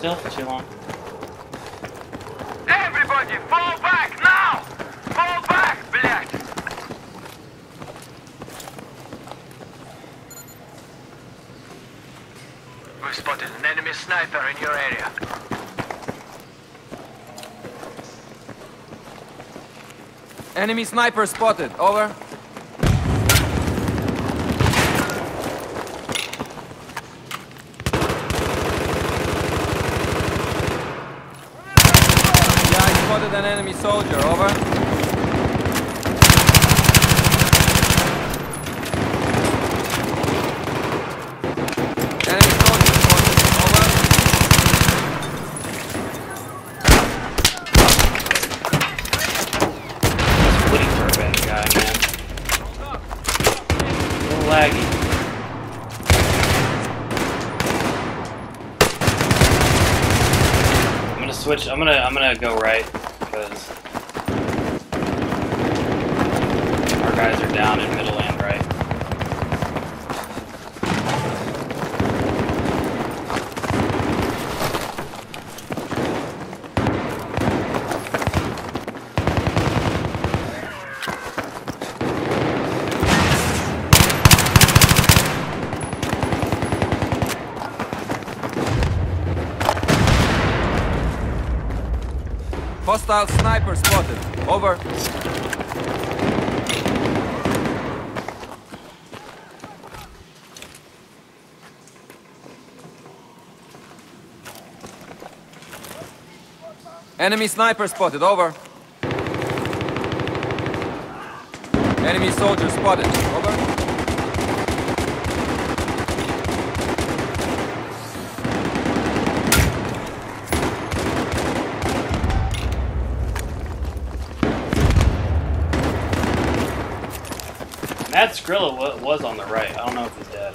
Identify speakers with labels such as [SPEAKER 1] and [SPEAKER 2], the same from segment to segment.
[SPEAKER 1] still for too long.
[SPEAKER 2] Everybody, fall back now! Fall back, блядь! We've spotted an enemy sniper in your area. Enemy sniper spotted, over.
[SPEAKER 3] Laggy. I'm gonna switch. I'm gonna. I'm gonna go right because our guys are down in middle and right.
[SPEAKER 2] Hostile sniper spotted. Over. Enemy sniper spotted. Over. Enemy soldier spotted. Over.
[SPEAKER 3] Skrilla wa- was on the right. I don't know if he's dead.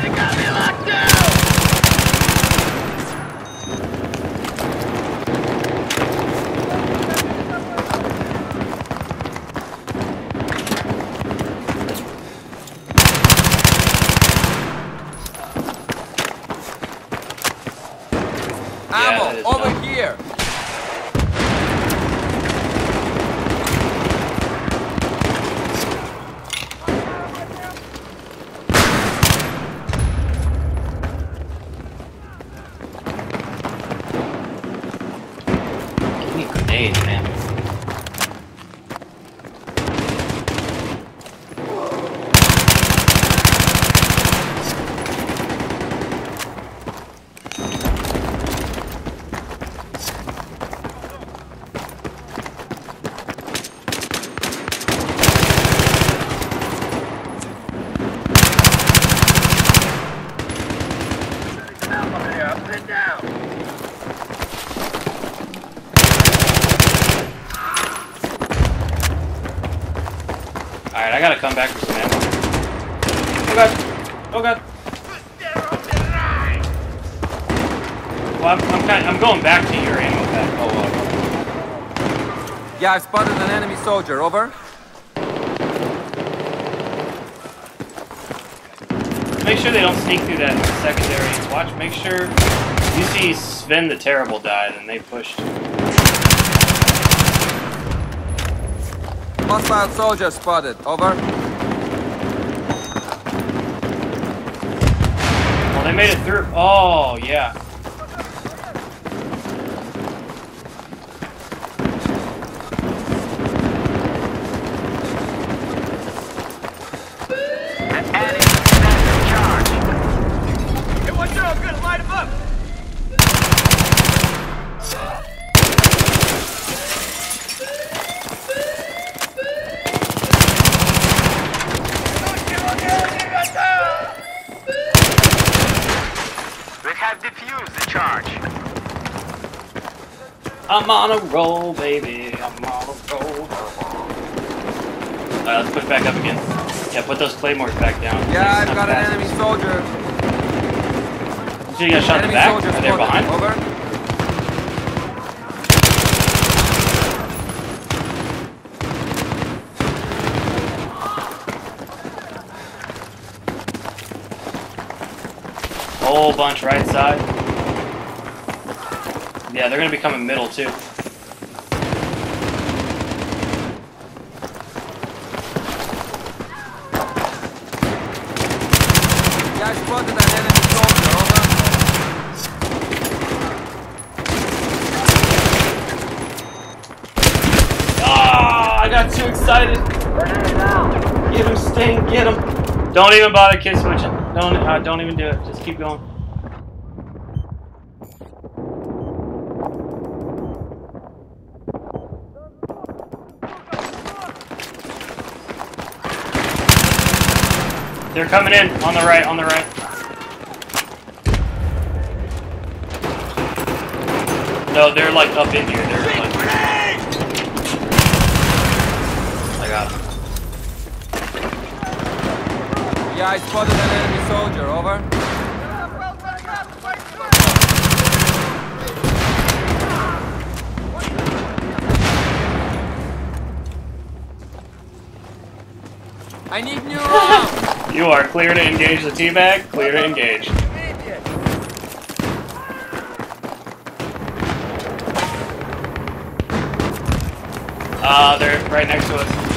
[SPEAKER 1] They got me locked down!
[SPEAKER 2] Ammo
[SPEAKER 3] that is
[SPEAKER 2] over
[SPEAKER 3] not-
[SPEAKER 2] here.
[SPEAKER 3] Give me a grenade, man.
[SPEAKER 1] Ammo here, up and down!
[SPEAKER 3] Alright, I gotta come back for some ammo. Oh god. Oh god. Well, I'm, I'm, kind I'm going back to your ammo pack. Oh, well.
[SPEAKER 2] Yeah, I've spotted an enemy soldier. Over.
[SPEAKER 3] Make sure they don't sneak through that secondary. Watch, make sure you see Sven the Terrible die, then they pushed.
[SPEAKER 2] Hostile soldier spotted. Over.
[SPEAKER 3] Well, they made it through. Oh, yeah.
[SPEAKER 1] And adding the charge. Hey, watch out, I'm gonna light him up! We have defused the charge.
[SPEAKER 3] I'm on a roll, baby. I'm on a roll. Alright, let's push back up again. Yeah, put those claymores back down.
[SPEAKER 2] Yeah, I've got an enemy soldier.
[SPEAKER 3] So you got shot in
[SPEAKER 2] enemy
[SPEAKER 3] the back? Are they behind?
[SPEAKER 2] Over.
[SPEAKER 3] whole bunch right side. Yeah, they're gonna be coming middle too.
[SPEAKER 2] Yeah, I spotted an enemy soldier, over.
[SPEAKER 3] Ah, I got too excited. Get him, Sting, get him. Don't even bother kid switching. Don't, uh, don't even do it. Just keep going. They're coming in on the right, on the right. No, they're like up in here. They're like. I got him.
[SPEAKER 2] Yeah, I spotted an enemy soldier, over. I need new rounds!
[SPEAKER 3] You are clear to engage the teabag. Clear to engage. Uh, they're right next to us.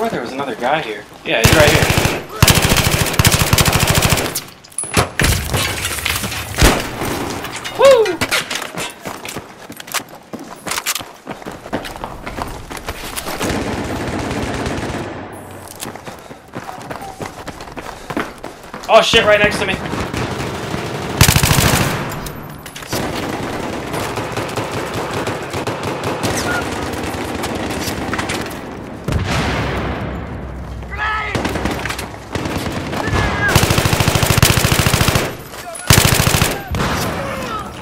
[SPEAKER 3] Swear there was another guy here. Yeah, he's right here. Woo! Oh shit, right next to me.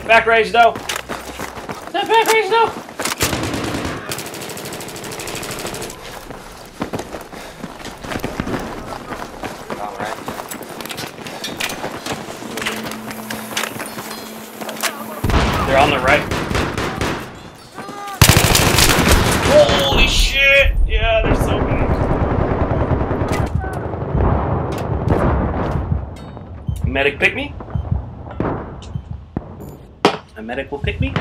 [SPEAKER 3] Back raise, though. That back raise, though. They're on the right. Holy shit! Yeah, they're so good. Medic pick me? A medic will pick me?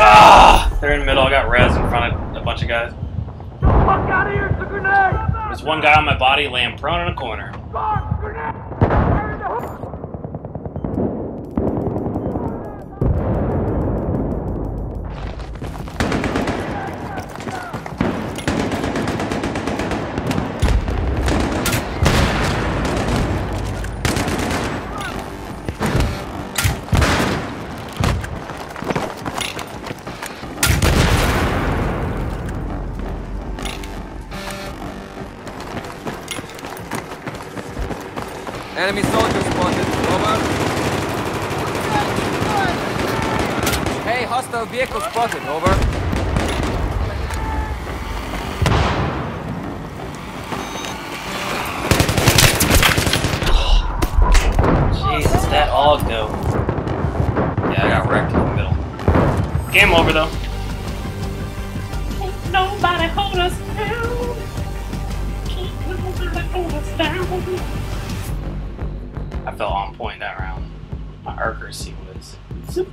[SPEAKER 3] Ah! They're in the middle. I got res in front of a bunch of guys.
[SPEAKER 1] Fuck out of here, it's a grenade!
[SPEAKER 3] There's one guy on my body laying prone in a corner.
[SPEAKER 1] Fuck, grenade!
[SPEAKER 2] Over. Hey, hostile vehicle spotted, over.
[SPEAKER 3] Jesus, that all go. Yeah, I got wrecked in the middle. Game over though. Ain't nobody hold us down. Can't nobody hold us down. I felt on point that round. My accuracy was super